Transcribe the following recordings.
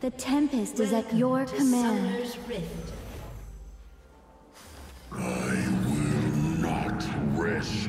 The Tempest is at your to command. Summoner's Rift. Not rest.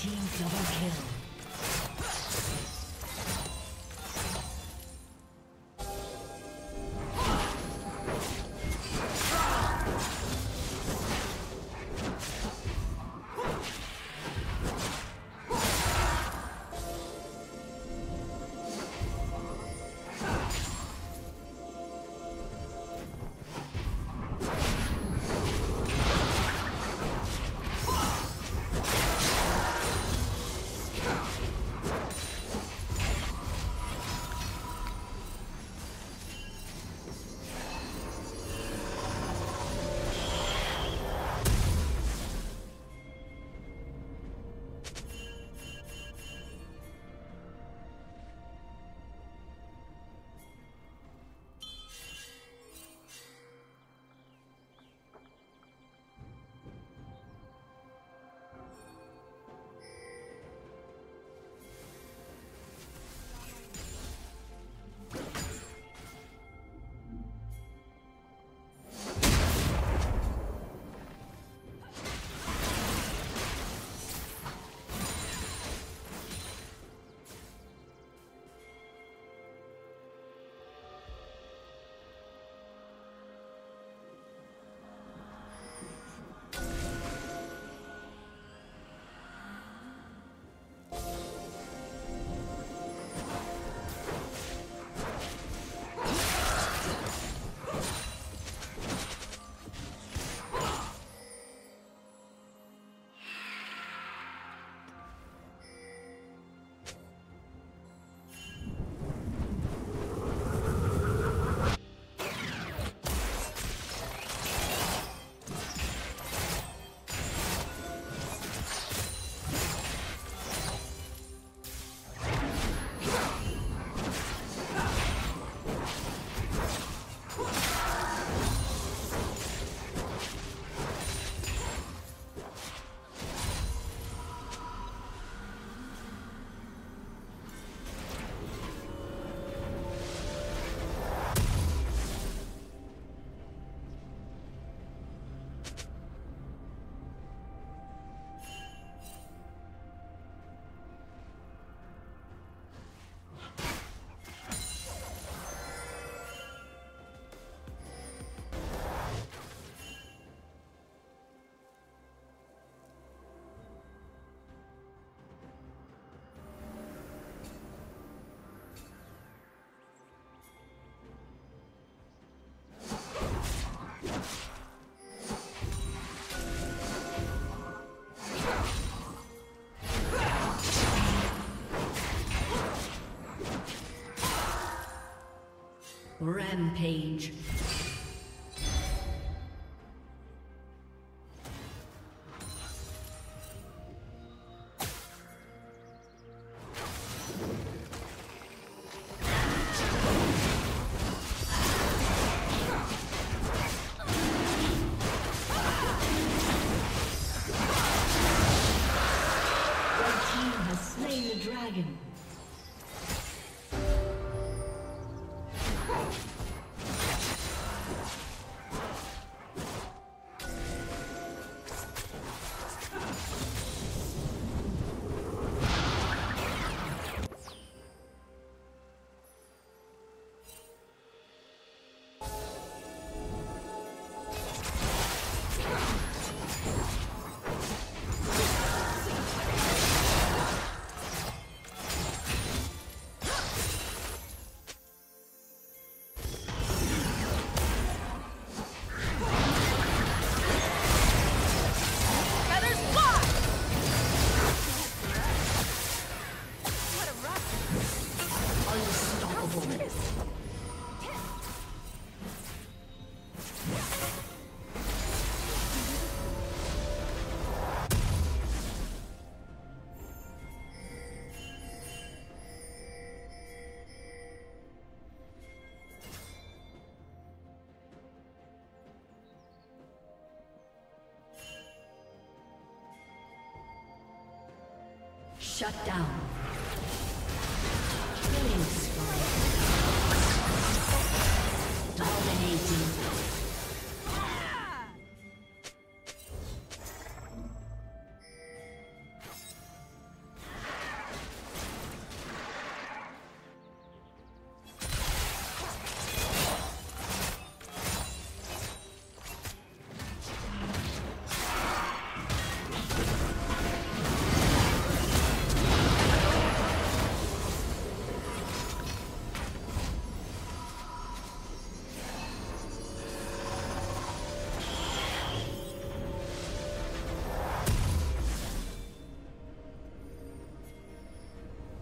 Team double kill. Rampage. Shut down.